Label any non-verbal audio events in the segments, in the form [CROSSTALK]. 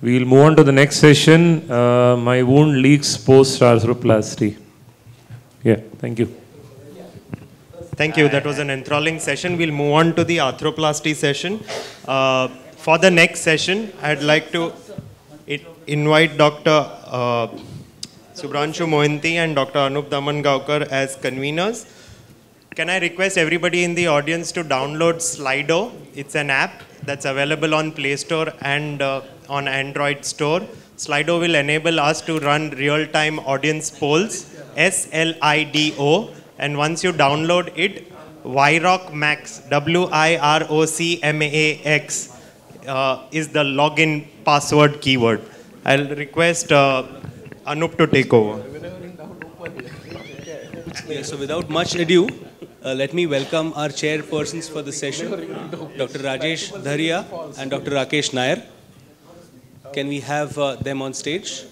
We'll move on to the next session. Uh, my wound leaks post arthroplasty. Yeah, thank you. Thank you. That was an enthralling session. We'll move on to the arthroplasty session. Uh, for the next session, I'd like to invite Dr. Uh, Shubhranshu Mohanty and Dr. Anoop Dhamangaonkar as conveners. Can I request everybody in the audience to download Slido? It's an app that's available on Play Store and uh, on Android Store. Slido will enable us to run real-time audience polls, S-L-I-D-O, and once you download it, WIROC Max, W-I-R-O-C-M-A-X, uh, is the login password keyword. I'll request uh, Anoop to take over. Yeah, so without much ado, uh, let me welcome our chairpersons for the session, Dr. Rajesh Dharia and Dr. Rakesh Nair. Can we have uh, them on stage?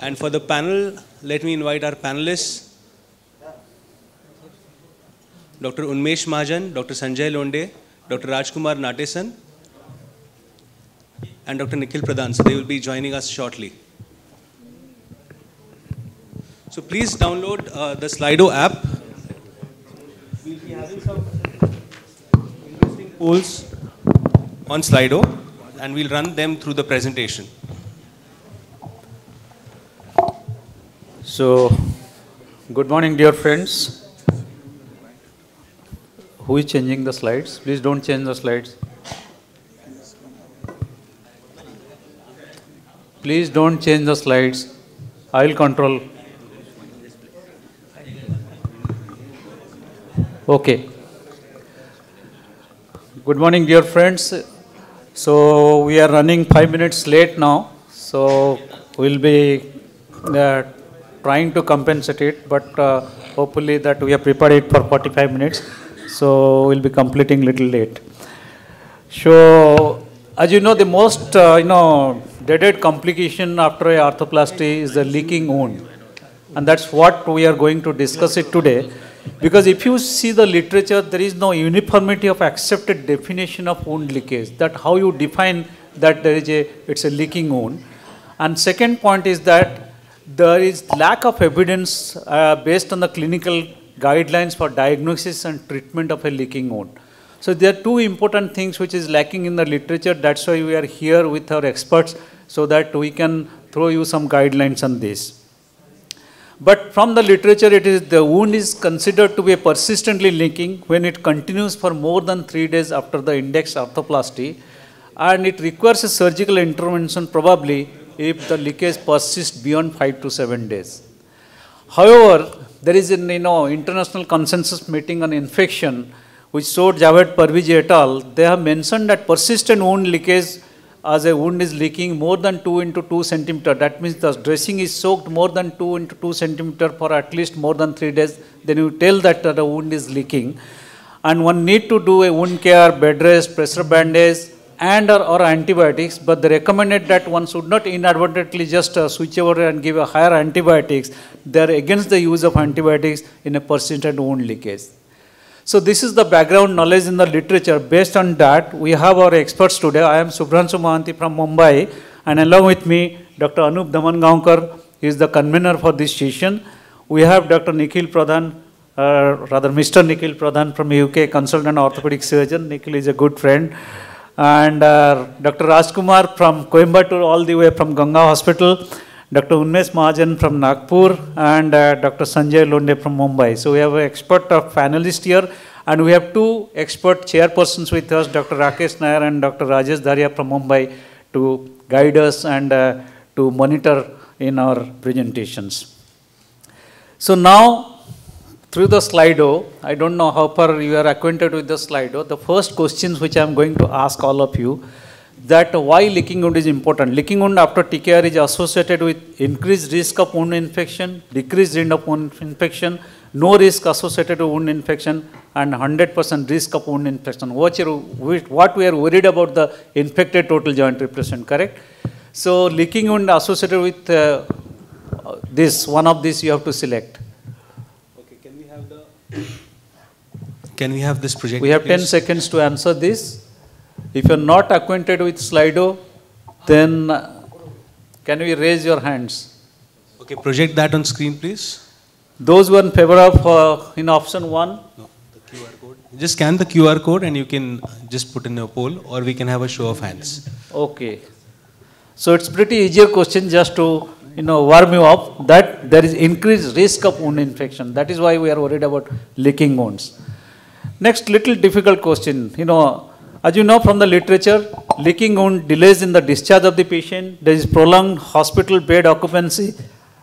And for the panel, let me invite our panelists, Dr. Unmesh Mahajan, Dr. Sanjay Londhe, Dr. Rajkumar Natesan, and Dr. Nikhil Pradhan. So they will be joining us shortly. So please download uh, the Slido app. We'll be having some interesting polls on Slido and we'll run them through the presentation. So, good morning, dear friends. Who is changing the slides? Please don't change the slides. Please don't change the slides. I will control. Okay. Good morning, dear friends. So, we are running five minutes late now. So, we'll be uh, trying to compensate it, but uh, hopefully that we have prepared it for 45 minutes. So, we'll be completing little late. So, as you know, the most, uh, you know, dreaded complication after arthroplasty is the leaking wound. And that's what we are going to discuss it today. Because if you see the literature, there is no uniformity of accepted definition of wound leakage. That how you define that there is a, it's a leaking wound. And second point is that there is lack of evidence uh, based on the clinical guidelines for diagnosis and treatment of a leaking wound. So there are two important things which is lacking in the literature. That's why we are here with our experts so that we can throw you some guidelines on this. But from the literature, it is the wound is considered to be persistently leaking when it continues for more than three days after the index arthroplasty, and it requires a surgical intervention probably if the leakage persists beyond five to seven days. However, there is an you know, international consensus meeting on infection which showed Javad Parvizi et al. They have mentioned that persistent wound leakage as a wound is leaking more than 2 into 2 centimeter. That means the dressing is soaked more than 2 into 2 centimeter for at least more than 3 days. Then you tell that the wound is leaking. And one need to do a wound care, bed rest, pressure bandage, and or, or antibiotics, but they recommended that one should not inadvertently just uh, switch over and give a higher antibiotics. They are against the use of antibiotics in a persistent wound leakage. So this is the background knowledge in the literature. Based on that, we have our experts today. I am Shubhranshu Mohanty from Mumbai, and along with me, Dr. Anoop Dhamangaonkar is the convener for this session. We have Dr. Nikhil Pradhan, uh, rather Mr. Nikhil Pradhan from UK, consultant orthopedic surgeon. Nikhil is a good friend. And uh, Dr. Rajkumar from Coimbatore, all the way from Ganga Hospital. Dr. Unmesh Mahajan from Nagpur and uh, Dr. Sanjay Londhe from Mumbai. So we have an expert of panelist here and we have two expert chairpersons with us, Dr. Rakesh Nair and Dr. Rajesh Dharia from Mumbai to guide us and uh, to monitor in our presentations. So now through the Slido, I don't know how far you are acquainted with the Slido, the first questions which I am going to ask all of you that why leaking wound is important. Leaking wound after TKR is associated with increased risk of wound infection, decreased risk of wound infection, no risk associated with wound infection, and 100% risk of wound infection. What, what we are worried about the infected total joint replacement, correct? So leaking wound associated with uh, this, one of these you have to select. Okay, can we have the... Can we have this project? We have 10 seconds to answer this. If you are not acquainted with Slido, then uh, can we raise your hands? Okay, project that on screen, please. Those who are in favor of uh, in option one, No, the QR code. Just scan the QR code and you can just put in your poll or we can have a show of hands. okay. So it's pretty easier question just to you know warm you up that there is increased risk of wound infection. That is why we are worried about leaking wounds. Next, little difficult question. You know, as you know from the literature, leaking wound delays in the discharge of the patient. There is prolonged hospital bed occupancy.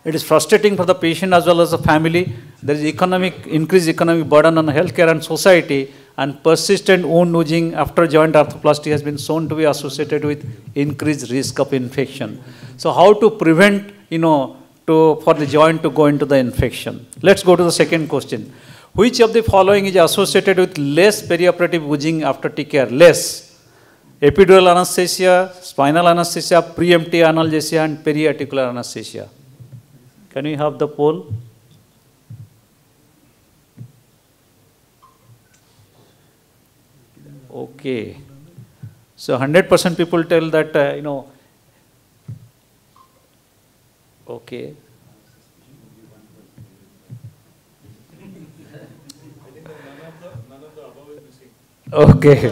It is frustrating for the patient as well as the family. There is economic increased economic burden on healthcare and society, and persistent wound oozing after joint arthroplasty has been shown to be associated with increased risk of infection. So, how to prevent, you know, to for the joint to go into the infection? Let's go to the second question. Which of the following is associated with less perioperative oozing after TKR? Less. Epidural anesthesia, spinal anesthesia, pre-emptive analgesia, and periarticular anesthesia. Can we have the poll? Okay. So 100% people tell that, uh, you know, okay. Okay.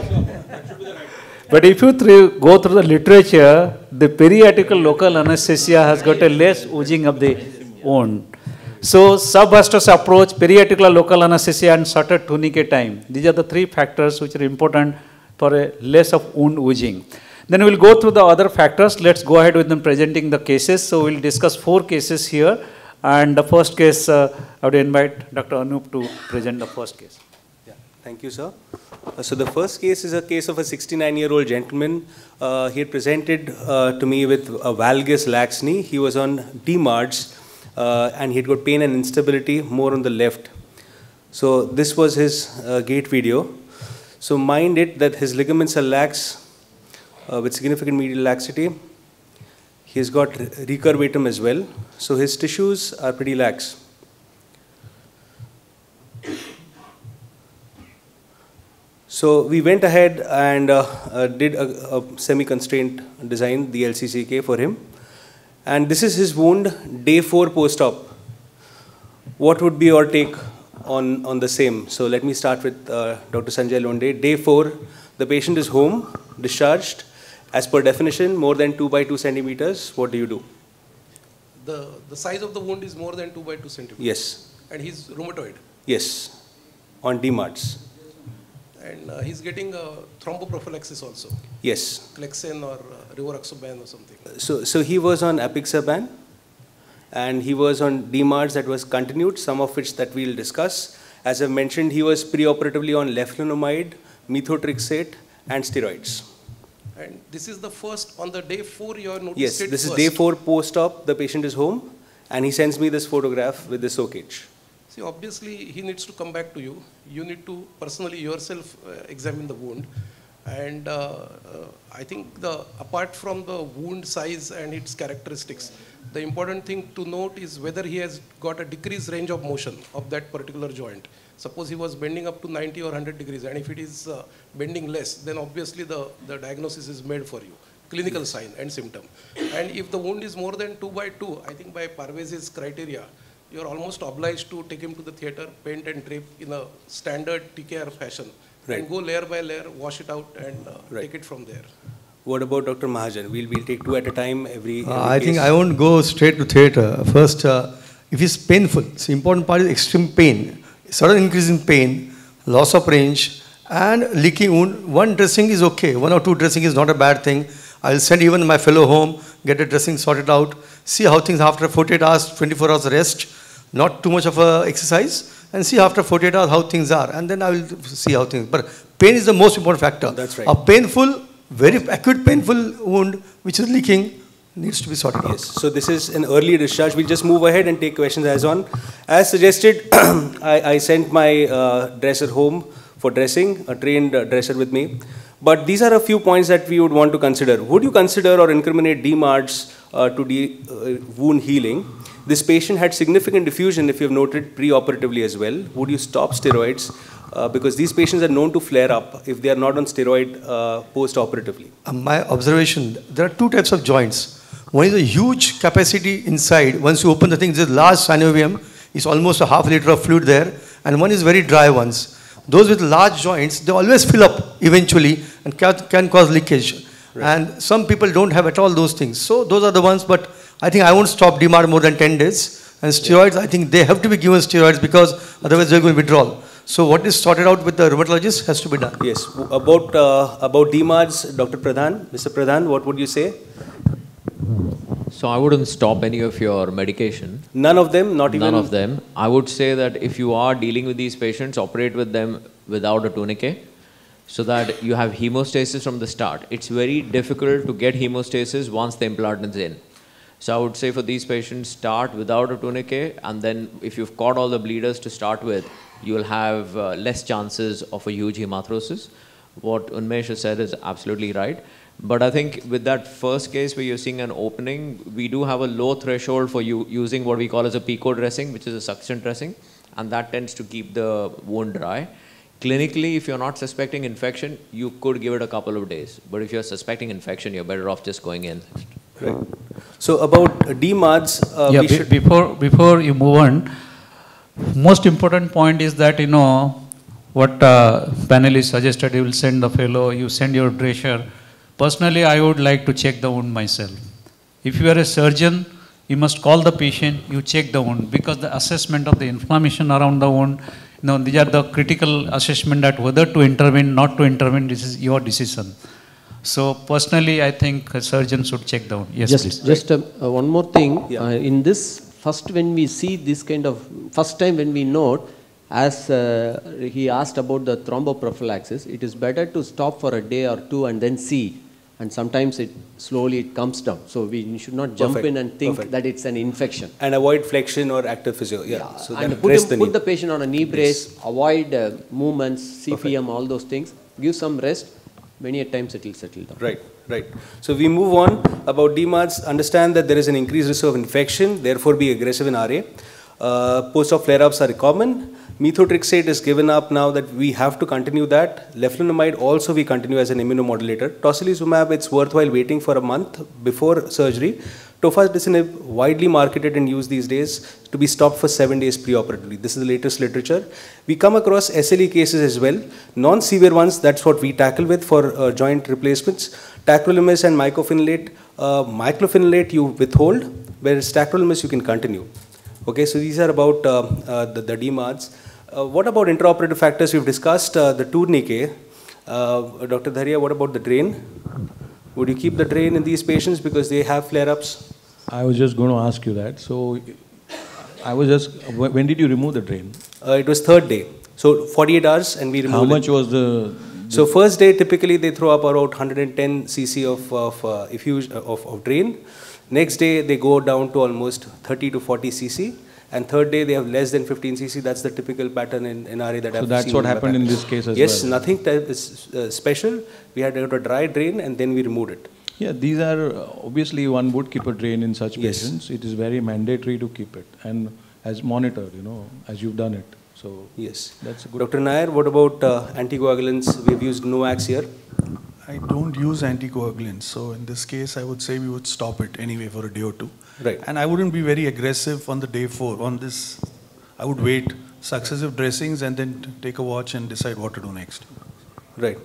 But if you through, go through the literature, the periarticular local anesthesia has got a less oozing of the wound. So subvastus approach, periarticular local anesthesia and shorter tourniquet time. These are the three factors which are important for a less of wound oozing. Then we will go through the other factors. Let's go ahead with them presenting the cases. So we'll discuss four cases here. And the first case, uh, I would invite Dr. Anoop to present the first case. Yeah, thank you, sir. Uh, so the first case is a case of a 69-year-old gentleman. Uh, he had presented uh, to me with a valgus lax knee. He was on DMARDs uh, and he had got pain and instability more on the left. So this was his uh, gait video. So mind it that his ligaments are lax uh, with significant medial laxity. He's got recurvatum as well. So his tissues are pretty lax. So we went ahead and uh, uh, did a, a semi-constraint design, the LCCK for him. And this is his wound, day four post-op. What would be your take on, on the same? So let me start with uh, Dr. Sanjay Londhe. Day four, the patient is home, discharged. As per definition, more than 2 by 2 centimeters, what do you do? The, the size of the wound is more than 2 by 2 centimeters. Yes, And he's rheumatoid. yes, on DMARDs. And uh, he's getting uh, thromboprophylaxis also. Yes. Clexane or uh, rivaroxaban or something. So, so he was on apixaban and he was on DMARDs that was continued, some of which that we'll discuss. As I mentioned, he was preoperatively on leflunomide, methotrexate, and steroids. And this is the first, on the day 4 you are noticed Yes, this is first. day four post-op, the patient is home, and he sends me this photograph with this soakage. See, obviously he needs to come back to you. You need to personally yourself uh, examine the wound. And uh, uh, I think the apart from the wound size and its characteristics, the important thing to note is whether he has got a decreased range of motion of that particular joint. Suppose he was bending up to 90 or 100 degrees, and if it is uh, bending less, then obviously the, the diagnosis is made for you, clinical sign and symptom. And if the wound is more than 2 by 2, I think by Parvizi's criteria, you are almost obliged to take him to the theater, paint and drape in a standard TKR fashion, Right. and go layer by layer, wash it out, and uh, Right. take it from there. What about Dr. Mahajan? We'll, we'll take two at a time every, every Uh, I think. I won't go straight to theatre. First, uh, if it's painful, the important part is extreme pain, sudden increase in pain, loss of range, and leaking wound. One dressing is okay. One or two dressing is not a bad thing. I'll send even my fellow home, get the dressing sorted out, see how things after 48 hours, 24 hours rest, not too much of a exercise, and see after 48 hours how things are, and then I will see how things. But pain is the most important factor. That's right. A painful, very acute painful wound which is leaking needs to be sorted out. Yes, so this is an early discharge. We'll just move ahead and take questions as on. As suggested, [CLEARS THROAT] I, I sent my uh, dresser home for dressing, a trained uh, dresser with me. But these are a few points that we would want to consider. Would you consider or incriminate DMARDs uh, to de- uh, wound healing? This patient had significant diffusion, if you've noted, preoperatively as well. Would you stop steroids? Uh, because these patients are known to flare up if they are not on steroid uh, post-operatively. Uh, my observation, there are two types of joints. One is a huge capacity inside. Once you open the thing, this large synovium is almost a half liter of fluid there, and one is very dry ones. Those with large joints, they always fill up eventually and can, can cause leakage. Right. And some people don't have at all those things. So those are the ones, but I think I won't stop DMARD more than 10 days. And steroids, yeah. I think they have to be given steroids because otherwise they're going to withdrawal. So what is sorted out with the rheumatologist has to be done. Yes. About uh, about DMARDs, Dr. Pradhan, Mr. Pradhan, what would you say? So I wouldn't stop any of your medication. None of them, not even. None of them. I would say that if you are dealing with these patients, operate with them without a tourniquet, so that you have hemostasis from the start. It's very difficult to get hemostasis once the implant is in. So I would say for these patients, start without a tourniquet, and then if you've caught all the bleeders to start with, you will have uh, less chances of a huge hemarthrosis. What Unmesh said is absolutely right. But I think with that first case where you're seeing an opening, we do have a low threshold for you using what we call as a PICO dressing, which is a suction dressing, and that tends to keep the wound dry. Clinically, if you're not suspecting infection, you could give it a couple of days. But if you're suspecting infection, you're better off just going in. Right. So about DMARDs, uh, yeah, before before you move on, most important point is that you know what uh, panelists suggested. You will send the fellow, you send your dresser Personally, I would like to check the wound myself. If you are a surgeon, you must call the patient, you check the wound because the assessment of the inflammation around the wound, you know, these are the critical assessment that whether to intervene, not to intervene, this is your decision. So personally, I think a surgeon should check down. Yes, just, please. Just uh, uh, one more thing. Yeah. Uh, in this, first when we see this kind of, first time when we note, as uh, he asked about the thromboprophylaxis, it is better to stop for a day or two and then see and sometimes it slowly it comes down. So we should not jump Perfect. in and think Perfect. that it's an infection. And avoid flexion or active physio. Yeah. yeah. So and put, him, the, put the patient on a knee brace, yes. avoid uh, movements, CPM, Perfect. all those things. Give some rest. Many a times it will settle down. Right, right. So we move on about DMARDs. Understand that there is an increased risk of infection, therefore be aggressive in RA. Uh, Post-op flare-ups are common. Methotrexate is given up now that we have to continue that. Leflunomide also we continue as an immunomodulator. Tocilizumab, it's worthwhile waiting for a month before surgery. Tofacitinib, widely marketed and used these days, to be stopped for seven days preoperatively. This is the latest literature. We come across SLE cases as well. Non-severe ones, that's what we tackle with for uh, joint replacements. Tacrolimus and mycophenolate. Uh, you withhold, whereas tacrolimus you can continue. Okay, so these are about uh, uh, the, the DMARDs. Uh, what about intraoperative factors? We've discussed uh, the tourniquet. Uh, Dr. Dharia, what about the drain? Would you keep the drain in these patients because they have flare-ups? I was just going to ask you that. So, I was just, when did you remove the drain? Uh, it was third day. So, 48 hours and we removed How much it. was the, So, first day, typically they throw up around 110 cc of, of, uh, effuse, of, of drain. Next day, they go down to almost 30 to 40 cc and third day they have less than 15 cc. That's the typical pattern in, in RA that so I've seen. So that's what happened in this case as yes, well? Yes, nothing is uh, special. We had a dry drain and then we removed it. Yeah, these are, uh, obviously one would keep a drain in such yes. patients. It is very mandatory to keep it and as monitor, you know, as you've done it. So yes, that's a good. Dr. Nair, what about uh, anticoagulants? We've used NOACs here. I don't use anticoagulants, so in this case, I would say we would stop it anyway for a day or two. Right. And I wouldn't be very aggressive on the day four. On this, I would wait successive dressings and then take a watch and decide what to do next. Right.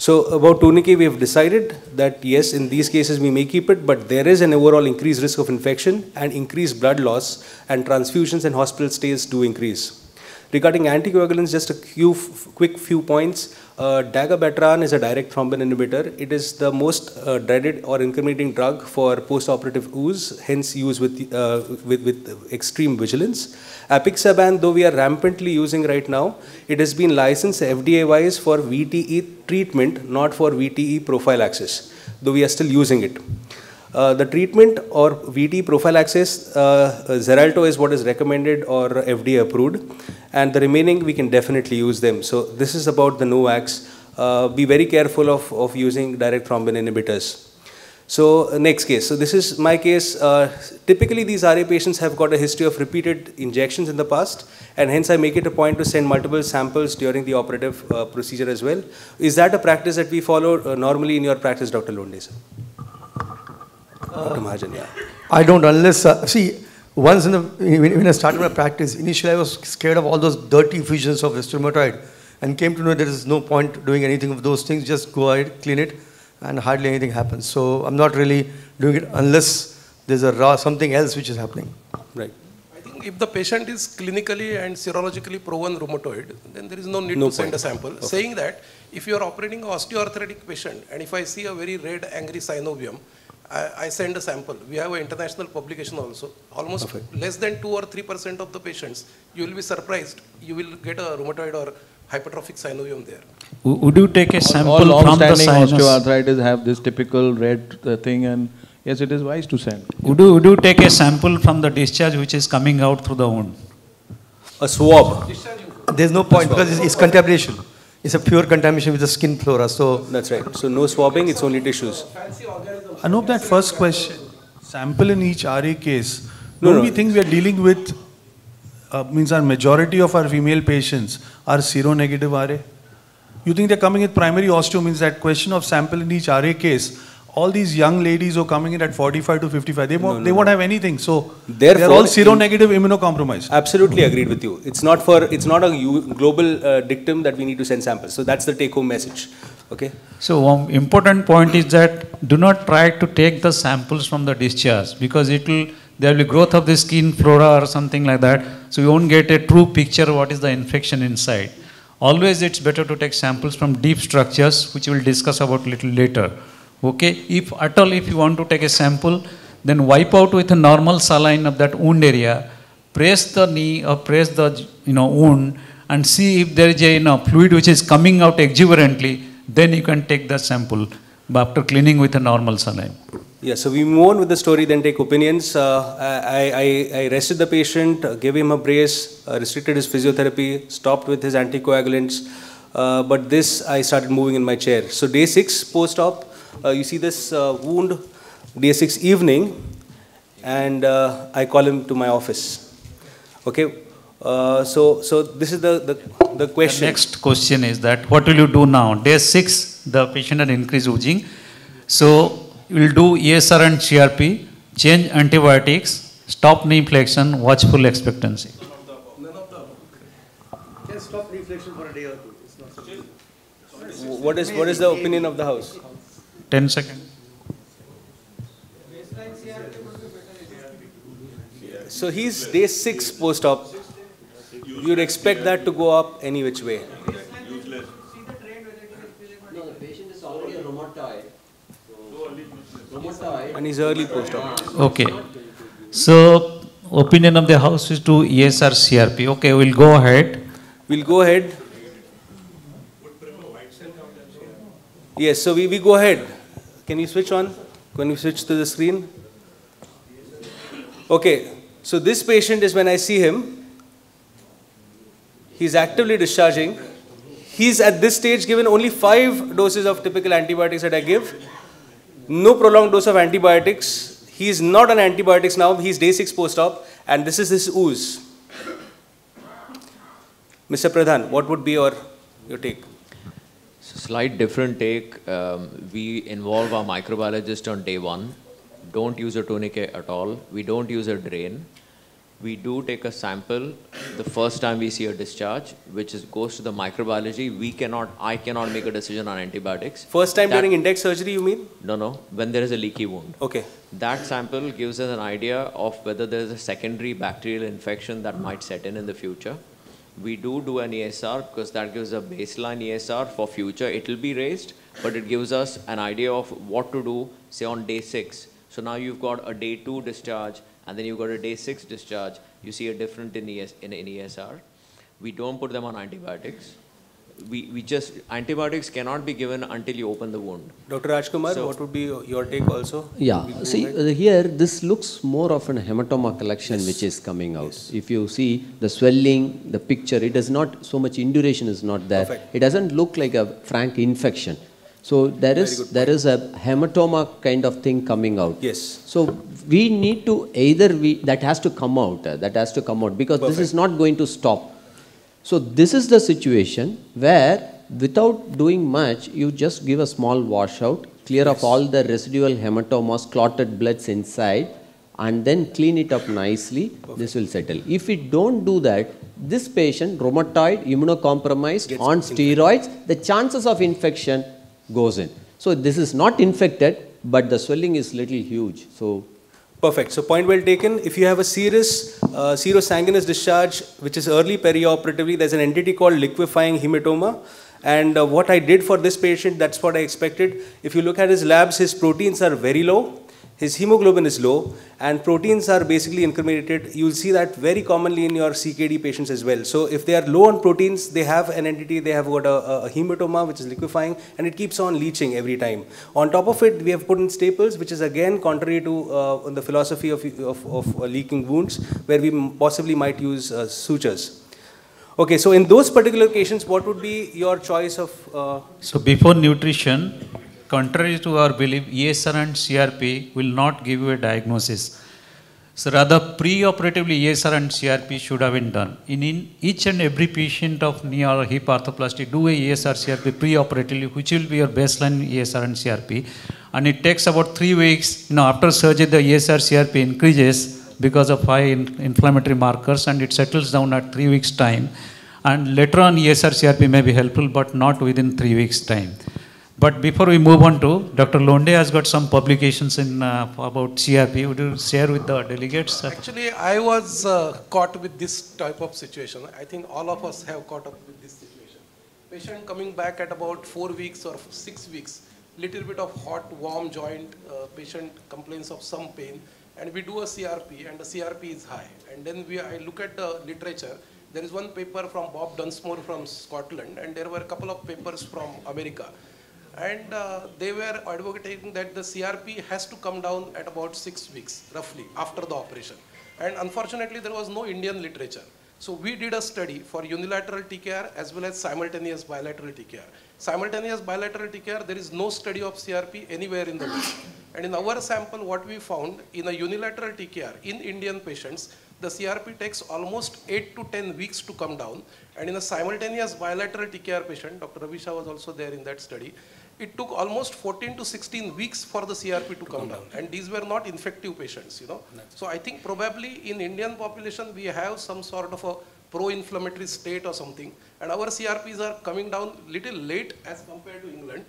So about tourniquet, we have decided that yes, in these cases we may keep it, but there is an overall increased risk of infection and increased blood loss, and transfusions and hospital stays do increase. Regarding anticoagulants, just a few quick few points. Uh, is a direct thrombin inhibitor. It is the most uh, dreaded or incriminating drug for post-operative ooze, hence use with, uh, with, with extreme vigilance. Apixaban, though we are rampantly using right now, it has been licensed FDA-wise for VTE treatment, not for VTE prophylaxis, though we are still using it. Uh, the treatment or VT prophylaxis, uh, Xarelto is what is recommended or FDA approved, and the remaining we can definitely use them. So this is about the NOACs. Uh, be very careful of, of using direct thrombin inhibitors. So uh, next case. So this is my case. Uh, typically, these RA patients have got a history of repeated injections in the past, and hence I make it a point to send multiple samples during the operative uh, procedure as well. Is that a practice that we follow uh, normally in your practice, Dr. Londhe? Sir? Dr. Mahajan, yeah. I don't unless, uh, see, once in the, when when I started my practice, initially I was scared of all those dirty fusions of rheumatoid and came to know there is no point doing anything of those things, just go ahead, clean it, and hardly anything happens. So I'm not really doing it unless there's a raw, something else which is happening. Right. I think if the patient is clinically and serologically proven rheumatoid, then there is no need No to send a sample. Okay. Saying that, if you are operating an osteoarthritic patient and if I see a very red angry synovium, I, I send a sample. We have an international publication also. Almost less than 2 or 3% of the patients, you will be surprised, you will get a rheumatoid or hypertrophic synovium there. Would you take a All- sample all from the long-standing sinus? osteoarthritis have this typical red uh, thing, and yes, it is wise to send. Would you, would you take a sample from the discharge which is coming out through the wound? A swab. There's no point because it's, it's contamination. It's a pure contamination with the skin flora. So That's right. So no swabbing, it's only tissues. Anoop, that first question, sample in each RA case, No, don't no. we think we are dealing with, uh, means our majority of our female patients are seronegative RA? You think they're coming with primary osteo, means that question of sample in each RA case, all these young ladies who are coming in at 45 to 55, they won't, no, they won't have anything. So they're Therefore, all seronegative immunocompromised. Absolutely agreed with you. It's not for it's not a u- global uh, dictum that we need to send samples. So that's the take-home message. Okay. So one important point is that do not try to take the samples from the discharge because it will there will be growth of the skin flora or something like that. So you won't get a true picture of what is the infection inside. Always it's better to take samples from deep structures which we'll discuss about little later. Okay, if at all if you want to take a sample, then wipe out with a normal saline of that wound area, press the knee or press the you know wound and see if there is a you know, fluid which is coming out exuberantly, then you can take the sample but after cleaning with a normal saline. Yeah. So we move on with the story, then take opinions. Uh, I, I, I rested the patient, uh, gave him a brace, uh, restricted his physiotherapy, stopped with his anticoagulants. Uh, but this, I started moving in my chair. So day six post-op, you see this uh, wound, day six evening, and uh, I call him to my office. Okay. Uh, so, so this is the, the, the question. The next question is that what will you do now? Day six, the patient had increased oozing. So you will do ESR and CRP, change antibiotics, stop knee flexion, watchful expectancy. Can stop reflection for a day or two. What is, what is the opinion of the house? 10 seconds. So he's day six post-op. You'd expect that to go up any which way. No, the patient is already a rheumatoid. Rheumatoid. And he's early post-op. Okay. So opinion of the house is to ESR CRP. Okay, we'll go ahead. We'll go ahead. Yes, so we, we go ahead. Can you switch on? Can you switch to the screen? Okay, so this patient is when I see him, he's actively discharging. He's at this stage given only five doses of typical antibiotics that I give. No prolonged dose of antibiotics. He's not on antibiotics now. He's day six post-op, and this is his ooze. Mr. Pradhan, what would be your, your take? So slight different take. Um, we involve our microbiologist on day one. Don't use a tourniquet at all. We don't use a drain. We do take a sample the first time we see a discharge, which is, goes to the microbiology. We cannot, I cannot make a decision on antibiotics. First time That- during index surgery, you mean? No, no, when there is a leaky wound. Okay. That sample gives us an idea of whether there is a secondary bacterial infection that might set in in the future. We do do an ESR because that gives a baseline ESR for future. It will be raised, but it gives us an idea of what to do, say on day six. So now you've got a day two discharge, and then you've got a day six discharge. You see a difference in, ES, in, in ESR. We don't put them on antibiotics. We, we just, antibiotics cannot be given until you open the wound. Dr. Rajkumar, So- what would be your take also? Yeah, see, uh, here this looks more of an hematoma collection which is coming out. If you see the swelling, the picture, it is not so much induration is not there. Perfect. It doesn't look like a frank infection. So there is there is a hematoma kind of thing coming out. Yes. So we need to either we that has to come out uh, that has to come out because this is not going to stop. So this is the situation where without doing much you just give a small washout, clear off all the residual hematomas, clotted bloods inside, and then clean it up nicely. This will settle. If we don't do that, this patient rheumatoid immunocompromised on steroids, the chances of infection goes in. So this is not infected, but the swelling is little huge. So Perfect. So point well taken. If you have a serous uh, serosanguinous discharge, which is early perioperatively, there's an entity called liquefying hematoma. And uh, what I did for this patient, that's what I expected. If you look at his labs, his proteins are very low. His hemoglobin is low and proteins are basically incriminated. You'll see that very commonly in your CKD patients as well. So if they are low on proteins, they have an entity, they have got a, a hematoma which is liquefying and it keeps on leaching every time. On top of it, we have put in staples, which is again contrary to uh, the philosophy of, of, of uh, leaking wounds, where we possibly might use uh, sutures. Okay, so in those particular cases, what would be your choice of uh, So before nutrition, contrary to our belief, ESR and CRP will not give you a diagnosis. So rather pre-operatively ESR and CRP should have been done. In, in each and every patient of knee or hip arthroplasty, do a ESR CRP pre-operatively, which will be your baseline ESR and CRP. And it takes about three weeks, you know, after surgery the ESR CRP increases because of high in- inflammatory markers and it settles down at three weeks time. And later on ESR CRP may be helpful, but not within three weeks time. But before we move on to, Dr. Londhe has got some publications in uh, about CRP. Would you share with the delegates? Actually, I was uh, caught with this type of situation. I think all of us have caught up with this situation. Patient coming back at about four weeks or six weeks, little bit of hot, warm joint. Uh, patient complains of some pain, and we do a CRP, and the CRP is high. And then we, I look at the literature. There is one paper from Bob Dunsmore from Scotland, and there were a couple of papers from America and uh, they were advocating that the CRP has to come down at about six weeks, roughly, after the operation. And unfortunately, there was no Indian literature. So we did a study for unilateral TKR as well as simultaneous bilateral TKR. Simultaneous bilateral TKR, there is no study of CRP anywhere in the world. And in our sample, what we found in a unilateral TKR in Indian patients, the CRP takes almost 8 to 10 weeks to come down. And in a simultaneous bilateral TKR patient, Dr. Ravisha was also there in that study, it took almost 14 to 16 weeks for the CRP to come down. And these were not infective patients, you know. So I think probably in Indian population, we have some sort of a pro-inflammatory state or something. And our CRPs are coming down little late as compared to England.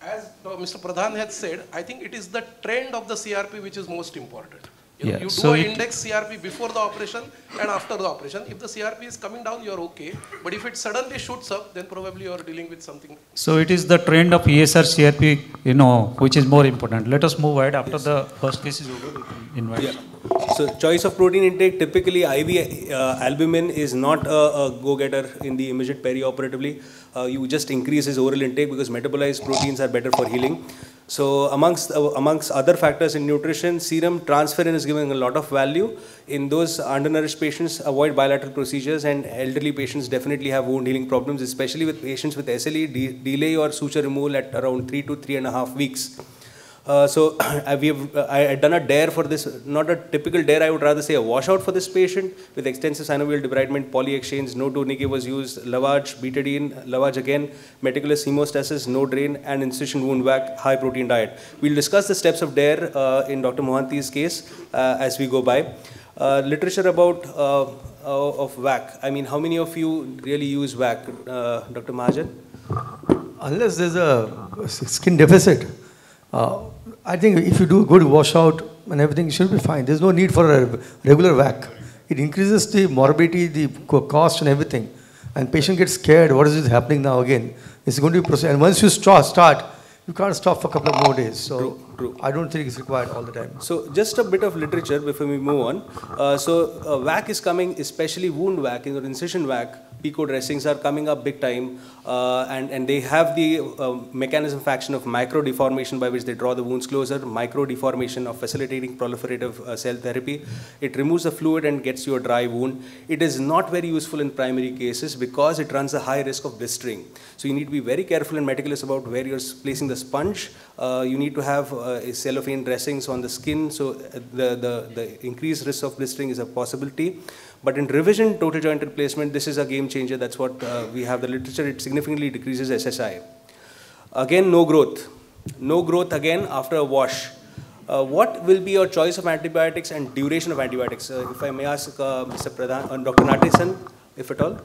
As Mr. Pradhan had said, I think it is the trend of the CRP which is most important. You, Yeah, you do so an index CRP before the operation and after the operation. If the CRP is coming down, you're okay. But if it suddenly shoots up, then probably you're dealing with something So it is the trend of ESR CRP, you know, which is more important. Let us move ahead. After the first case is over, invite. Yeah. So choice of protein intake, typically IV uh, albumin is not a, a go-getter in the immediate perioperatively. Uh, you just increase his oral intake because metabolized proteins are better for healing. So amongst uh, amongst other factors in nutrition, serum transferrin is giving a lot of value. In those undernourished patients, avoid bilateral procedures and elderly patients definitely have wound healing problems, especially with patients with SLE, de- delay or suture removal at around three to three and a half weeks. Uh, so [COUGHS] we have, uh, I had done a DAIR for this, not a typical DAIR, I would rather say a washout for this patient with extensive synovial debridement, polyexchange, no tourniquet was used, lavage, betadine, lavage again, meticulous hemostasis, no drain, and incision wound vac, high protein diet. We'll discuss the steps of DAIR uh, in Dr. Mohanty's case uh, as we go by. Literature about of VAC. I mean, how many of you really use VAC, uh, Dr. Mahajan? Unless there's a skin deficit, uh, I think if you do a good washout and everything, it should be fine. There's no need for a regular VAC. It increases the morbidity, the cost, and everything. And patient gets scared. What is this happening now again? It's going to be. And once you start, start, you can't stop for a couple of more days. So True. I don't think it's required all the time. So just a bit of literature before we move on. Uh, so uh, VAC is coming, especially wound you know, incision VAC, pico dressings are coming up big time, uh, and, and they have the uh, mechanism of action of micro deformation by which they draw the wounds closer, micro deformation of facilitating proliferative uh, cell therapy. It removes the fluid and gets you a dry wound. It is not very useful in primary cases because it runs a high risk of blistering. So you need to be very careful and meticulous about where you're placing the sponge. Uh, you need to have uh, cellophane dressings on the skin, so uh, the, the, the increased risk of blistering is a possibility. But in revision total joint replacement, this is a game changer. That's what uh, we have the literature. It significantly decreases SSI. Again, no growth. No growth again after a wash. Uh, what will be your choice of antibiotics and duration of antibiotics? Uh, if I may ask uh, Mr. Pradhan, uh, Dr. Natesan, if at all.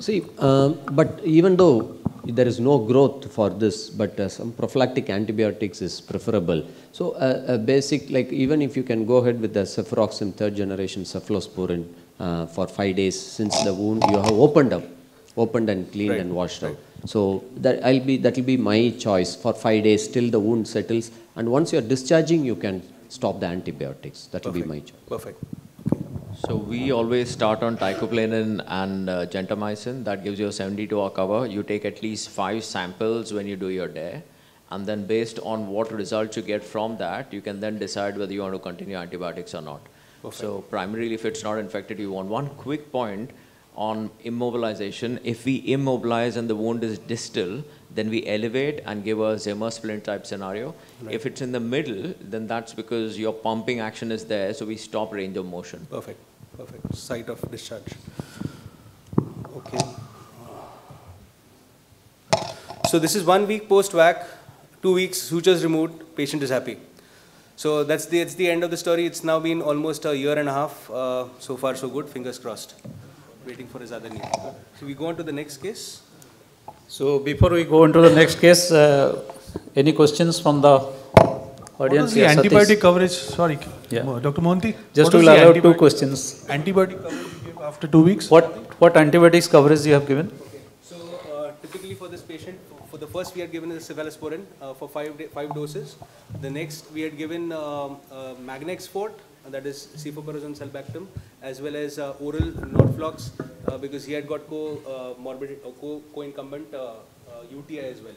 See, um, but even though there is no growth for this, but uh, some prophylactic antibiotics is preferable. So uh, a basic, like even if you can go ahead with the cefuroxime third generation cephalosporin uh, for five days since the wound you have opened up, opened and cleaned Right, and washed out. So that I'll be that will be my choice for five days till the wound settles. And once you are discharging, you can stop the antibiotics. That will be my choice. Perfect. So we always start on teicoplanin and uh, gentamicin. That gives you a 72 hour cover. You take at least five samples when you do your day. And then based on what results you get from that, you can then decide whether you want to continue antibiotics or not. So primarily if it's not infected, you want one quick point on immobilization. If we immobilize and the wound is distal, then we elevate and give a Zimmer splint type scenario. If it's in the middle, then that's because your pumping action is there, so we stop range of motion. Perfect. Perfect. Site of discharge. Okay. So this is one week post VAC, two weeks sutures removed, patient is happy. So that's the, it's the end of the story. It's now been almost a year and a half. Uh, so far, so good. Fingers crossed. Waiting for his other knee. So we go on to the next case. So before we go into the next case, uh, any questions from the audience? was the Yeah, Satish. antibiotic coverage? Sorry, Yeah. Dr. Mohanty. Just to was allow two questions. Antibiotic coverage after two weeks? What, what antibiotics coverage you have given? So uh, typically for this patient, for the first we had given the cephalosporin uh, for five, five doses. The next we had given um, uh, Magnex Forte, that is cefoperazone sulbactam, as well as uh, oral Norflox uh, because he had got co-morbid, uh, co- co-incumbent uh, uh, UTI as well.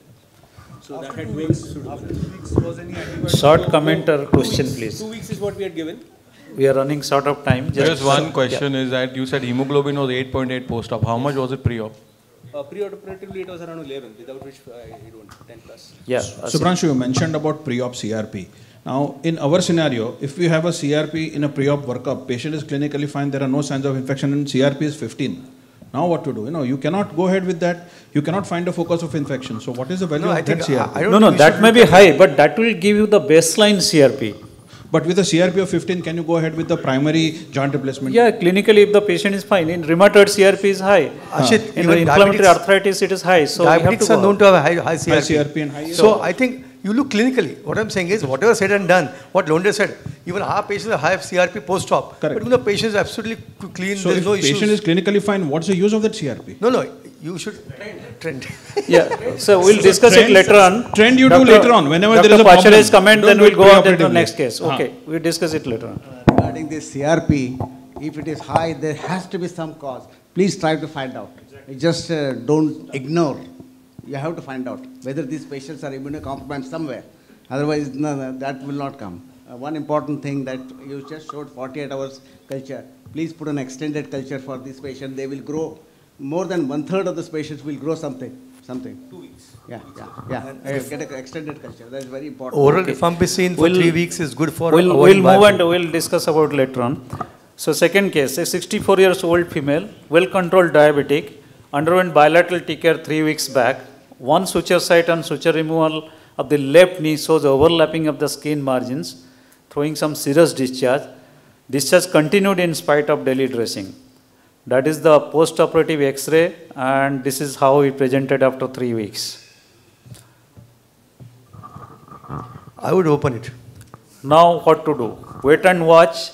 So that had been suitable. Short comment or question, please. Two weeks is what we had given. We are running short of time. There Just is one Yeah. question is that you said hemoglobin was 8.8 post-op. How much was it pre-op? Uh, pre-operatively it was around 11, without which uh, I don't, 10 plus. Yeah. Shubhranshu, you mentioned about pre-op CRP. Now, in our scenario, if we have a CRP in a pre-op workup, patient is clinically fine, there are no signs of infection, and CRP is 15. Now what to do? You know, you cannot go ahead with that. You cannot find a focus of infection. So what is the value No, of I that CRP? I don't No, no, that may be high, but that will give you the baseline CRP. But with a CRP of 15, can you go ahead with the primary joint replacement? Yeah, clinically, if the patient is fine, in rheumatoid CRP is high. Uh, Ashit, in even inflammatory arthritis, it is high. So we have to Diabetics are known out. to have a high, high CRP. High CRP and high- So I think you look clinically. What I'm saying is, whatever said and done, what Londhe said, even our patients have CRP post-op. Correct. But when the patient is absolutely clean, So there's if no patient issues. is clinically fine, what's the use of that CRP? No, no, you should trend. Trend. Yeah, [LAUGHS] so we'll discuss it later on. trend you do later on, whenever there is a Dr. problem. Pachare's comment, then we'll go on to the next case. Okay, we'll discuss it later on. Regarding this CRP, if it is high, there has to be some cause. Please try to find out. Just uh, don't ignore. You have to find out whether these patients are immunocompromised somewhere. Otherwise, no, no, that will not come. Uh, one important thing that you just showed 48 hours culture. Please put an extended culture for this patient. They will grow. More than one third of these patients will grow something. Something. Two weeks. Yeah, yeah, yeah. Uh, get an extended culture. That is very important. Oral Okay. rifampicin for We'll- three weeks is good for We'll, we'll move and we'll discuss about later on. So second case, a 64 years old female, well-controlled diabetic, underwent bilateral TKR three weeks back. One suture site and suture removal of the left knee shows overlapping of the skin margins, throwing some serous discharge. Discharge continued in spite of daily dressing. That is the post-operative X-ray, and this is how we presented after three weeks. I would open it. Now what to do? Wait and watch,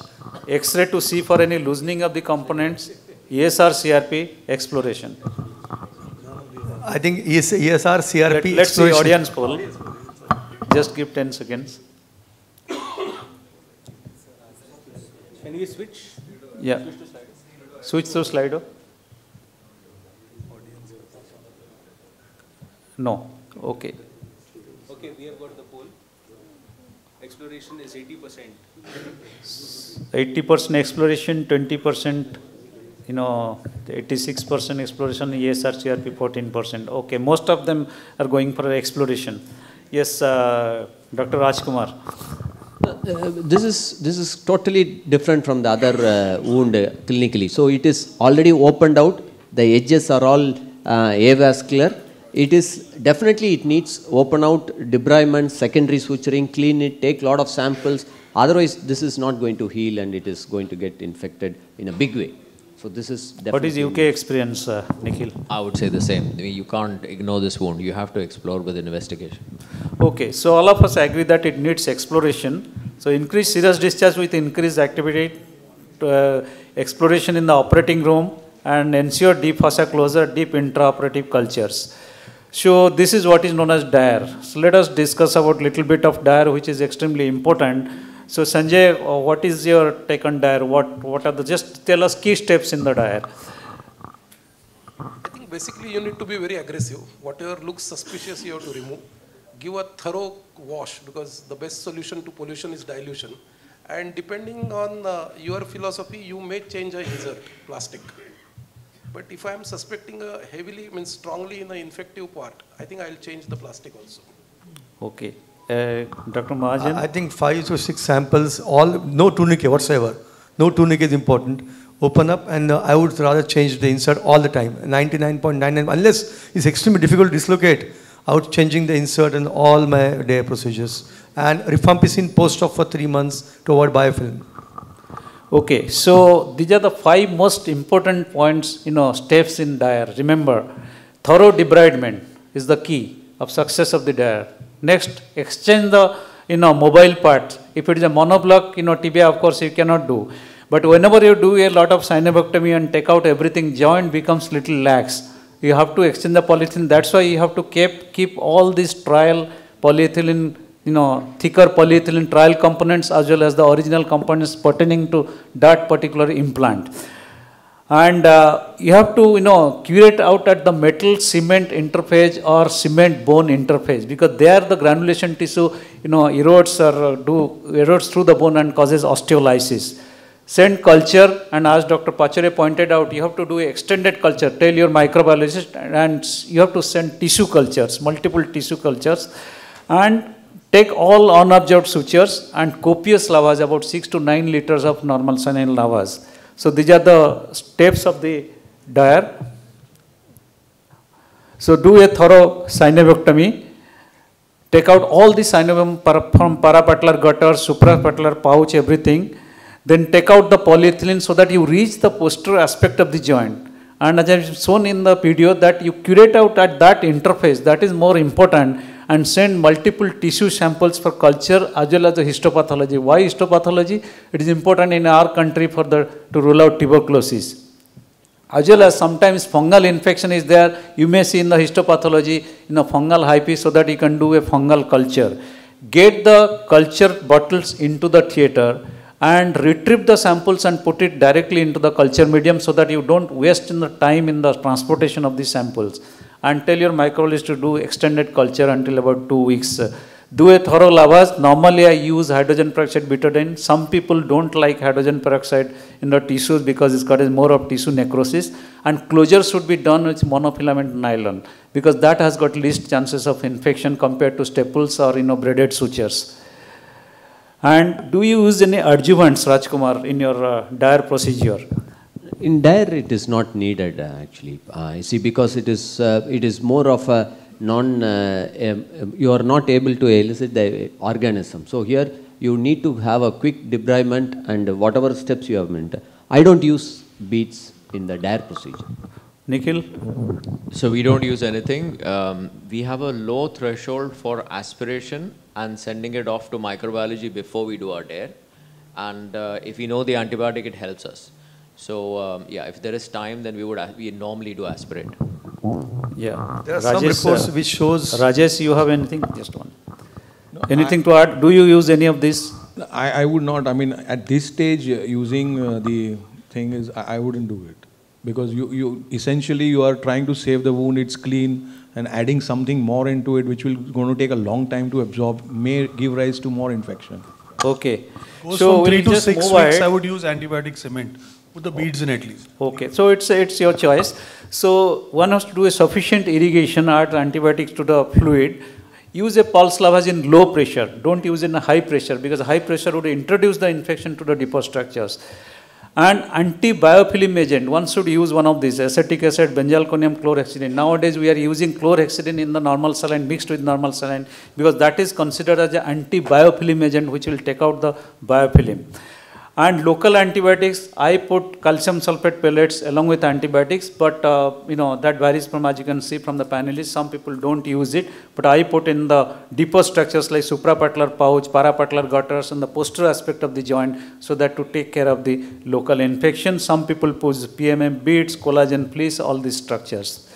X-ray to see for any loosening of the components, ESR CRP exploration. I think ES, ESR, CRP Let, let's see audience poll. just give 10 seconds. Can we switch? Yeah. Switch to Slido. No. Okay. Okay, we have got the poll. Exploration is 80%. 80% exploration, 20%, you know, 86% exploration, ESR, CRP 14%. Okay, most of them are going for exploration. Yes, uh, Dr. Rajkumar. Uh, this is this is totally different from the other uh, wound uh, clinically. So it is already opened out. The edges are all uh, avascular. It is definitely it needs open out debridement, secondary suturing, clean it, take lot of samples. Otherwise, this is not going to heal and it is going to get infected in a big way. So this is definitely. What is UK experience, uh, Nikhil? I would say the same. I mean, you can't ignore this wound. You have to explore with investigation. Okay, so all of us agree that it needs exploration. So increase serious discharge with increased activity, uh, exploration in the operating room, and ensure deep fascia closure, deep intraoperative cultures. So this is what is known as DAIR. So let us discuss about little bit of DAIR, which is extremely important. So Sanjay, uh, what is your take on DAIR? What what are the just tell us key steps in the DAIR? I think basically you need to be very aggressive. Whatever looks suspicious, you have to remove. Give a thorough wash because the best solution to pollution is dilution. And depending on uh, your philosophy, you may change a insert, plastic. But if I am suspecting a heavily, means strongly in the infective part, I think I'll change the plastic also. Okay, uh, Dr. Mahajan. I think five to six samples, all no tourniquet whatsoever. No tourniquet is important. Open up, and uh, I would rather change the insert all the time. 99.99, unless it's extremely difficult to dislocate, I would changing the insert in all my DAIR procedures. And rifampicin post-op for three months to avoid biofilm. Okay, so these are the five most important points, you know, steps in DAIR. Remember, thorough debridement is the key of success of the DAIR. Next, exchange the, you know, mobile parts. If it is a monoblock, you know, tibia, of course, you cannot do. But whenever you do a lot of synovectomy and take out everything, joint becomes little lax. You have to extend the polyethylene. That's why you have to keep, keep all these trial polyethylene you know, thicker polyethylene trial components as well as the original components pertaining to that particular implant. And uh, you have to, you know, curate out at the metal cement interface or cement bone interface because there the granulation tissue, you know, erodes or uh, do erodes through the bone and causes osteolysis. Send culture and as Dr. Pachere pointed out, you have to do extended culture. Tell your microbiologist and you have to send tissue cultures, multiple tissue cultures and Take all unobserved sutures and copious lavage, about 6 to 9 liters of normal saline lavage. So these are the steps of the DAIR. So do a thorough synovectomy. Take out all the synovium from parapatellar gutter, suprapatellar pouch, everything. Then take out the polyethylene so that you reach the posterior aspect of the joint. And as I have shown in the video that you curate out at that interface, that is more important and send multiple tissue samples for culture as well as the histopathology. Why histopathology? It is important in our country for the to rule out tuberculosis. As well as sometimes fungal infection is there, you may see in the histopathology in a fungal hyphae so that you can do a fungal culture. Get the culture bottles into the theater and retrieve the samples and put it directly into the culture medium so that you don't waste in the time in the transportation of the samples and tell your microbiologist to do extended culture until about two weeks. Do a thorough lavage. Normally, I use hydrogen peroxide betadine. Some people don't like hydrogen peroxide in the tissues because it's got more of tissue necrosis. And closure should be done with monofilament nylon because that has got least chances of infection compared to staples or you know braided sutures. And do you use any adjuvants, Rajkumar, in your uh, DAIR procedure? In DAIR, it is not needed uh, actually. Uh, see, because it is uh, it is more of a non. Uh, um, you are not able to elicit the organism. So here you need to have a quick debridement and whatever steps you have meant. I don't use beads in the DAIR procedure. Nikhil? So we don't use anything. Um, we have a low threshold for aspiration and sending it off to microbiology before we do our DAIR. And uh, if we know the antibiotic, it helps us. So um, yeah, if there is time, then we would we normally do aspirate. Yeah. There are some reports which shows. Rajesh, you have anything? Just one. No, Anything to add? Do you use any of this? I, I would not. I mean, at this stage, uh, using uh, the thing is, I, I wouldn't do it. Because you, you essentially you are trying to save the wound, it's clean, and adding something more into it, which will going to take a long time to absorb, may give rise to more infection. Okay. Goes So from three to six weeks, ahead. I would use antibiotic cement. Put the beads in at least. Okay, so it's, it's your choice. So one has to do a sufficient irrigation, add antibiotics to the fluid. Use a pulse lavage in low pressure. Don't use in a high pressure because high pressure would introduce the infection to the deeper structures. And anti-biofilm agent, one should use one of these, acetic acid, benzalkonium, chlorhexidine. Nowadays we are using chlorhexidine in the normal saline mixed with normal saline because that is considered as an anti-biofilm agent which will take out the biofilm. And local antibiotics, I put calcium sulfate pellets along with antibiotics, but uh, you know that varies from as you can see from the panelists. Some people don't use it, but I put in the deeper structures like suprapatellar pouch, parapatellar gutters, and the posterior aspect of the joint, so that to take care of the local infection. Some people put PMM beads, collagen fleece, all these structures.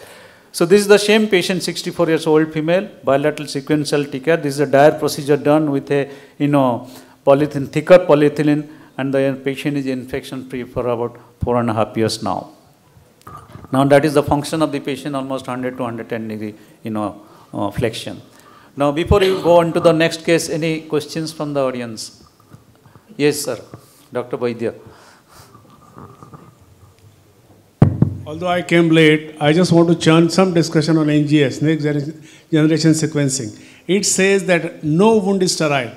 So this is the same patient, 64 years old female, bilateral sequential TKR. This is a DAIR procedure done with a you know polyethylene, thicker polyethylene and the patient is infection free for about four and a half years now. Now that is the function of the patient, almost 100 to 110 degree, you know, uh, flexion. Now before you go on to the next case, any questions from the audience? Yes, sir. Dr. Vaidya. Although I came late, I just want to churn some discussion on NGS, next generation sequencing. It says that no wound is sterile.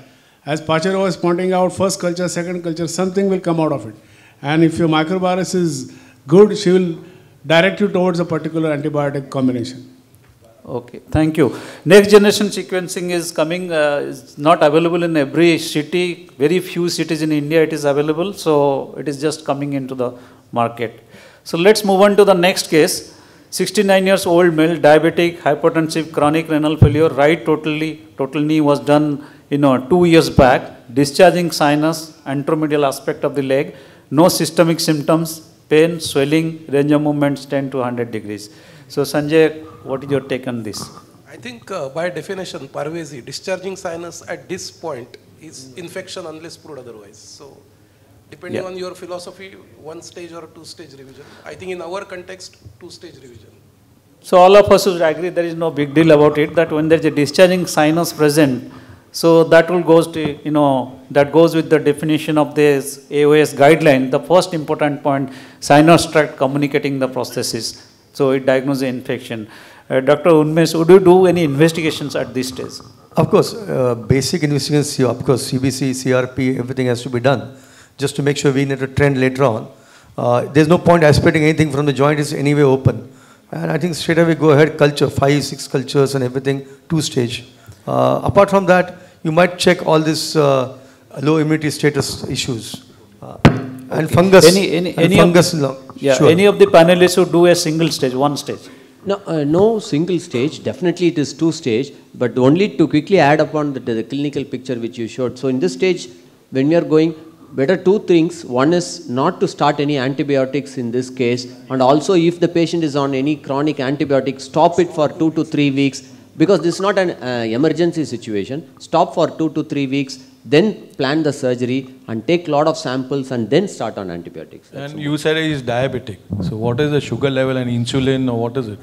As Pacharo was pointing out, first culture, second culture, something will come out of it. And if your microbiologist is good, she will direct you towards a particular antibiotic combination. Okay, thank you. Next generation sequencing is coming, uh, it's not available in every city. Very few cities in India it is available, so it is just coming into the market. So let's move on to the next case. 69 years old male, diabetic, hypertensive, chronic renal failure, right totally, total knee was done, you know, two years back, discharging sinus, anteromedial aspect of the leg, no systemic symptoms, pain, swelling, range of movements 10 to 100 degrees. So Sanjay, what is your take on this? I think uh, by definition, Parvizi, discharging sinus at this point is infection unless proved otherwise. So depending Yeah. on your philosophy, one stage or two stage revision. I think in our context, two stage revision. So all of us would agree there is no big deal about it, that when there is a discharging sinus present, so that will goes to, you know, that goes with the definition of this AOS guideline. The first important point, sinus tract communicating the prosthesis. So it diagnoses the infection. Uh, Dr. Unmesh, would you do any investigations at this stage? Of course, uh, basic investigations, of course, CBC, CRP, everything has to be done just to make sure we need a trend later on. Uh, there's no point aspirating anything from the joint is anyway open. And I think straight away go ahead, culture, five, six cultures and everything, two stage. Uh, apart from that, you might check all these uh, low immunity status issues. Uh, and fungus. Any, any, and any fungus. of, lo- yeah, sure. any of the panelists who do a single stage, one stage? No, uh, no single stage. Definitely it is two stage. But only to quickly add upon the, the clinical picture which you showed. So in this stage, when we are going, better two things. One is not to start any antibiotics in this case. And also if the patient is on any chronic antibiotic, stop it for two to three weeks. Because this is not an uh, emergency situation. Stop for two to three weeks. Then plan the surgery and take lot of samples and then start on antibiotics. That's And you said he is diabetic. So what is the sugar level and insulin or what is it?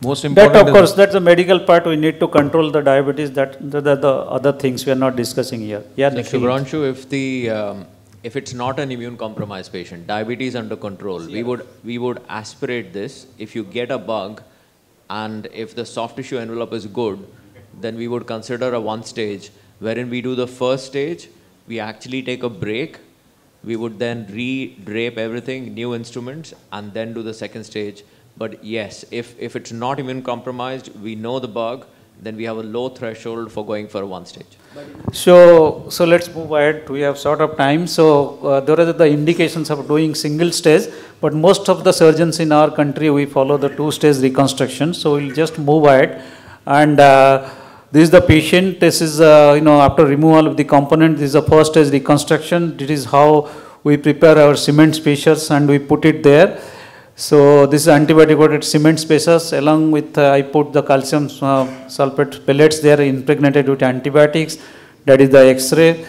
Most important. That of course, that's the medical part. We need to control the diabetes. That the, the, the other things we are not discussing here. Yeah, So Nikhil. Shubhranshu, if the um, if it's not an immune compromised patient, diabetes under control, we would we would aspirate this. If you get a bug, and if the soft tissue envelope is good, then we would consider a one stage wherein we do the first stage, we actually take a break, we would then re-drape everything, new instruments, and then do the second stage. But yes, if, if it's not immune compromised, we know the bug, then we have a low threshold for going for one stage. So, so let's move ahead. We have sort of time. So, uh, there are the indications of doing single stage, but most of the surgeons in our country we follow the two stage reconstruction. So, we'll just move ahead. And uh, this is the patient. This is uh, you know after removal of the component. This is the first stage reconstruction. This is how we prepare our cement spacers and we put it there. So this is antibiotic-coated cement spacers. Along with uh, I put the calcium uh, sulfate pellets. They are impregnated with antibiotics. That is the X-ray,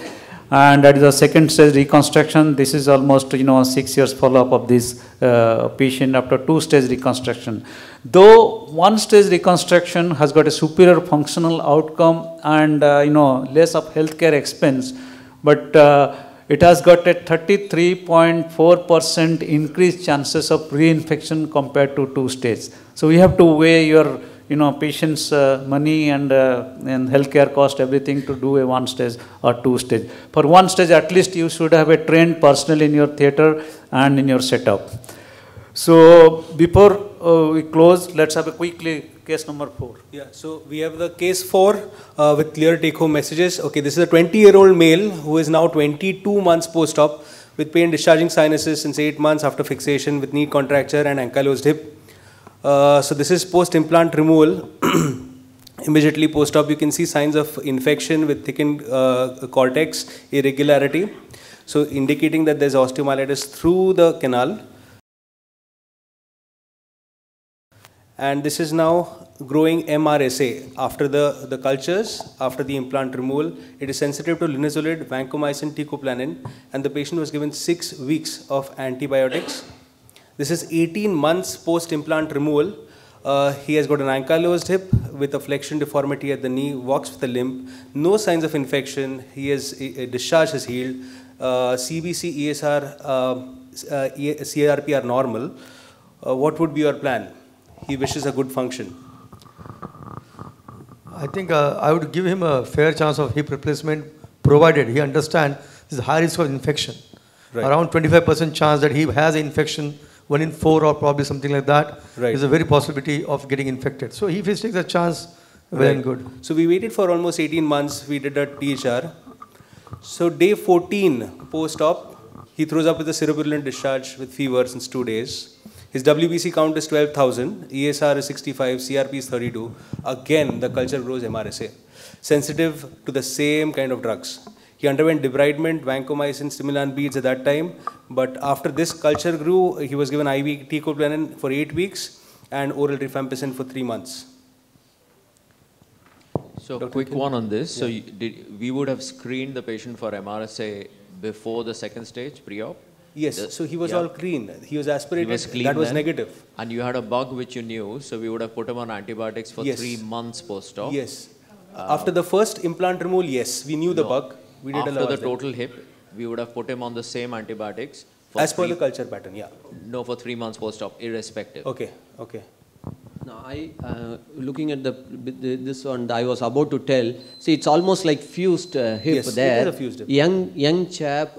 and that is the second stage reconstruction. This is almost you know six years follow-up of this uh, patient after two stage reconstruction. Though one stage reconstruction has got a superior functional outcome and uh, you know less of healthcare expense, but uh, it has got a 33.4% increased chances of reinfection compared to two stages. So we have to weigh your you know patient's uh, money and uh, and healthcare cost everything to do a one stage or two stage. For one stage at least you should have a trained personnel in your theater and in your setup. So before uh, we close, let's have a quickly case number four. Yeah, so we have the case four uh, with clear take home messages. Okay, this is a 20 year old male who is now 22 months post op with pain discharging sinuses since 8 months after fixation with knee contracture and ankylosed hip. Uh, so this is post implant removal. [CLEARS THROAT] Immediately post op, you can see signs of infection with thickened uh, cortex, irregularity. So indicating that there's osteomyelitis through the canal. And this is now growing MRSA after the, the cultures, after the implant removal. It is sensitive to linezolid, vancomycin, teicoplanin, and the patient was given six weeks of antibiotics. This is 18 months post-implant removal. Uh, he has got an ankylosed hip with a flexion deformity at the knee, walks with a limp, no signs of infection. He has a discharge has healed. Uh, CBC, ESR, uh, uh, CRP are normal. Uh, what would be your plan? He wishes a good function? I think uh, I would give him a fair chance of hip replacement provided he understands this high risk of infection. Right. Around 25% chance that he has an infection, one in four or probably something like that. Right. There's a very possibility of getting infected. So if he takes a chance, well right. and good. So we waited for almost 18 months. We did a THR. So day 14 post-op, he throws up with a cerebral discharge with fever since two days. His WBC count is 12,000, ESR is 65, CRP is 32. Again, the culture grows MRSA. Sensitive to the same kind of drugs. He underwent debridement, vancomycin, Stimulan beads at that time. But after this culture grew, he was given IV teicoplanin for 8 weeks and oral rifampicin for 3 months. So Dr. quick one on this. Yeah. So you, did, we would have screened the patient for MRSA before the second stage, pre-op? Yes, the, so he was yeah. all clean. He was aspirated. He was clean that was negative. And you had a bug which you knew, so we would have put him on antibiotics for yes. three months post-op. Yes. Uh, After the first implant removal, yes, we knew the bug. We did After the total hip, we would have put him on the same antibiotics. As per the culture pattern, yeah. No, for three months post-op, irrespective. Okay, okay. Now, I, uh, looking at the this one, I was about to tell. See, it's almost like fused uh, hip yes, there. It is a fused hip. Young, young chap,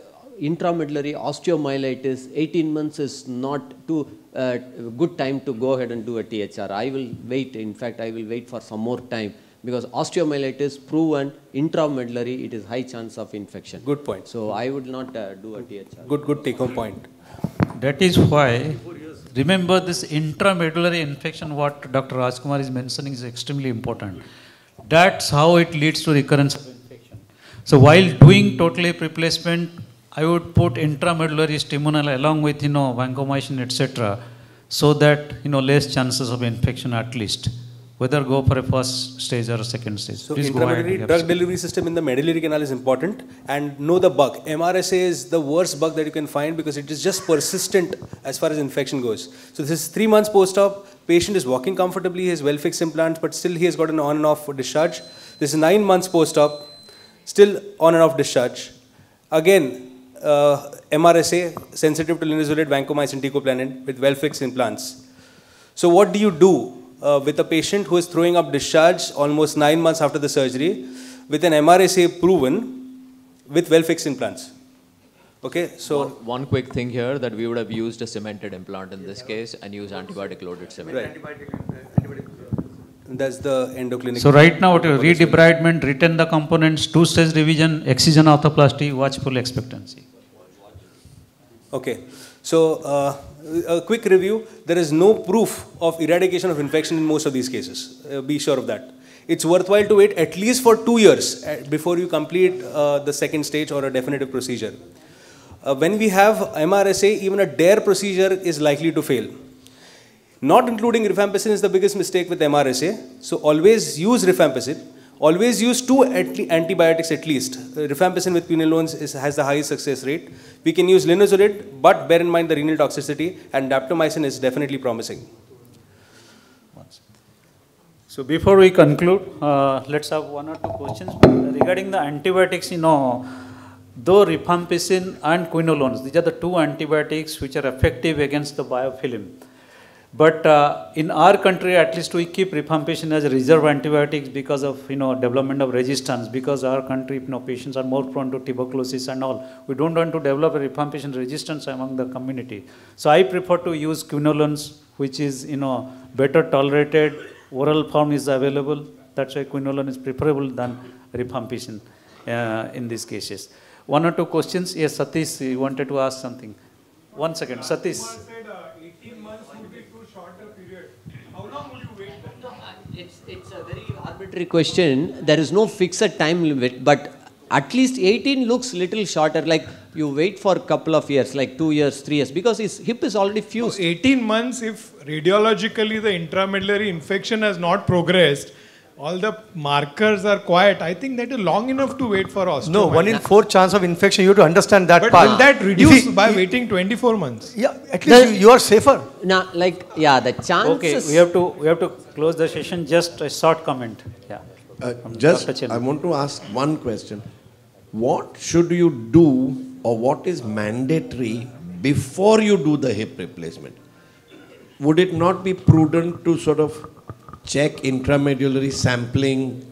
intramedullary osteomyelitis, 18 months is not too uh, good time to go ahead and do a THR. I will wait. In fact, I will wait for some more time because osteomyelitis proven intramedullary, it is high chance of infection. Good point. So I would not uh, do a THR. Good, good take home point. That is why, remember this intramedullary infection, what Dr. Rajkumar is mentioning is extremely important. That's how it leads to recurrence of infection. So while doing total hip replacement, I would put intramedullary Stimulan along with, you know, vancomycin, etc. so that, you know, less chances of infection at least. Whether go for a first stage or a second stage. So Please intramedullary drug delivery system in the medullary canal is important and know the bug. MRSA is the worst bug that you can find because it is just persistent as far as infection goes. So this is three months post-op. Patient is walking comfortably, he has well-fixed implants, but still he has got an on and off discharge. This is nine months post-op, still on and off discharge. Again, uh, MRSA, sensitive to linezolid, vancomycin, teicoplanin with well-fixed implants. So what do you do uh, with a patient who is throwing up discharge almost nine months after the surgery with an MRSA proven with well-fixed implants? Okay, so one, one, quick thing here that we would have used a cemented implant in this case and use antibiotic-loaded cement. Right. That's the ENDO-Klinik. So right now, redebridement, retain the components, two-stage revision, excision arthroplasty, watchful expectancy. Okay. So uh, a quick review. There is no proof of eradication of infection in most of these cases. Uh, be sure of that. It's worthwhile to wait at least for two years uh, before you complete uh, the second stage or a definitive procedure. Uh, when we have MRSA, even a DAIR procedure is likely to fail. Not including rifampicin is the biggest mistake with MRSA. So always use rifampicin. Always use two antibiotics at least. Rifampicin with quinolones is, has the highest success rate. We can use linezolid, but bear in mind the renal toxicity, and daptomycin is definitely promising. So before we conclude, uh, let's have one or two questions regarding the antibiotics. You know, though rifampicin and quinolones, these are the two antibiotics which are effective against the biofilm. But uh, in our country, at least we keep rifampicin as a reserve antibiotics because of you know development of resistance. Because our country, you know, patients are more prone to tuberculosis and all. We don't want to develop a rifampicin resistance among the community. So I prefer to use quinolones, which is you know better tolerated. Oral form is available. That's why quinolone is preferable than rifampicin uh, in these cases. One or two questions. Yes, Satish, you wanted to ask something. One second, Satish. It's, it's a very arbitrary question. There is no fixed time limit, but at least 18 looks little shorter. Like you wait for a couple of years, like two years, three years, because his hip is already fused. So 18 months, if radiologically the intramedullary infection has not progressed, all the markers are quiet. I think that is long enough to wait for osteo. No, one in four chance of infection. You have to understand that but part. will that reduce he- by he- waiting 24 months? Yeah, at least you, you are safer. Now, like, yeah, the chances. Okay, we have to we have to close the session. Just a short comment. Yeah. Uh, just, I want to ask one question. What should you do or what is mandatory before you do the hip replacement? Would it not be prudent to sort of check intramedullary sampling?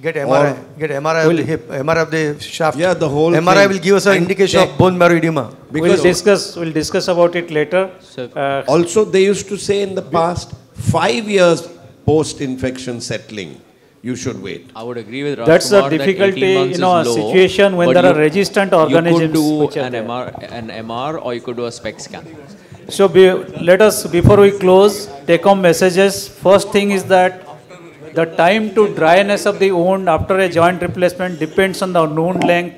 Get MRI, get MRI of the hip, MRI of the shaft. Yeah, the whole MRI thing. will give us an indication check. of bone marrow edema. we'll discuss. We'll discuss about it later. Uh, Also, they used to say in the past, five years post-infection settling, you should wait. I would agree with that. That's the Rajkumar that difficulty, 18 months you know, is low, situation when but there are you- resistant You organisms could do which an. MR, an MR or you could do a SPECT scan. So be, let us, before we close, take home messages. First thing is that the time to dryness of the wound after a joint replacement depends on the wound length,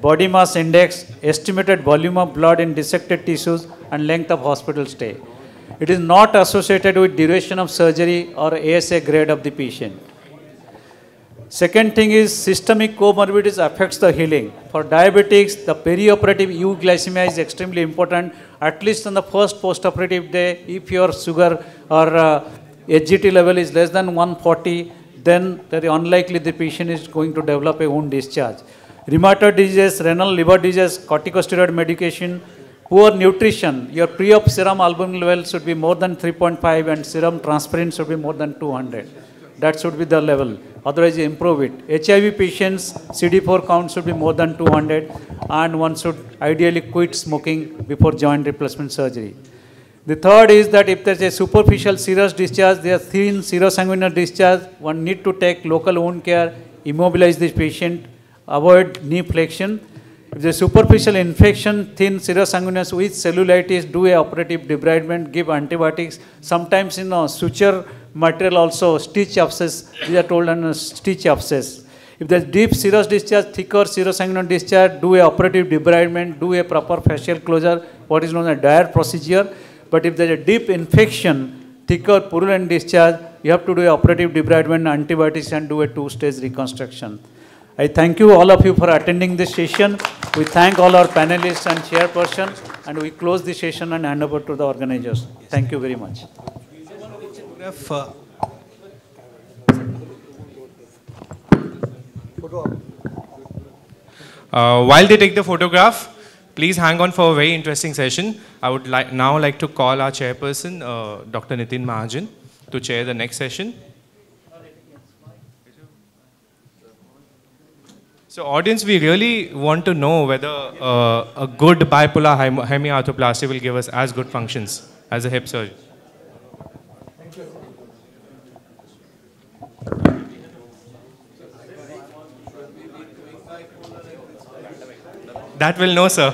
body mass index, estimated volume of blood in dissected tissues, and length of hospital stay. It is not associated with duration of surgery or ASA grade of the patient. Second thing is systemic comorbidities affects the healing. For diabetics, the perioperative euglycemia is extremely important. At least on the first postoperative day, if your sugar or uh, HGT level is less than 140, then very unlikely the patient is going to develop a wound discharge. Rheumatoid disease, renal liver disease, corticosteroid medication, poor nutrition. Your pre-op serum albumin level should be more than 3.5 and serum transferrin should be more than 200. That should be the level. Otherwise, improve it. HIV patients, CD4 count should be more than 200, and one should ideally quit smoking before joint replacement surgery. The third is that if there's a superficial serous discharge, there's thin serosanguinous discharge, one need to take local wound care, immobilize this patient, avoid knee flexion. If there's superficial infection, thin serosanguinous with cellulitis, do a operative debridement, give antibiotics. Sometimes in a suture material also stitch abscess, these are told on stitch abscess. If there's deep serous discharge, thicker serosanguinous discharge, do a operative debridement, do a proper fascial closure, what is known as DAIR procedure. But if there's a deep infection, thicker purulent discharge, you have to do a operative debridement, antibiotics, and do a two-stage reconstruction. I thank you all of you for attending this session. We thank all our panelists and chairperson, and we close the session and hand over to the organizers. Thank you very much. If, uh, Uh, while they take the photograph, please hang on for a very interesting session. I would like now like to call our chairperson, uh, Dr. Nitin Mahajan, to chair the next session. So audience, we really want to know whether uh, a good bipolar hem- hemiarthroplasty will give us as good functions as a hip surgeon. That will know, sir.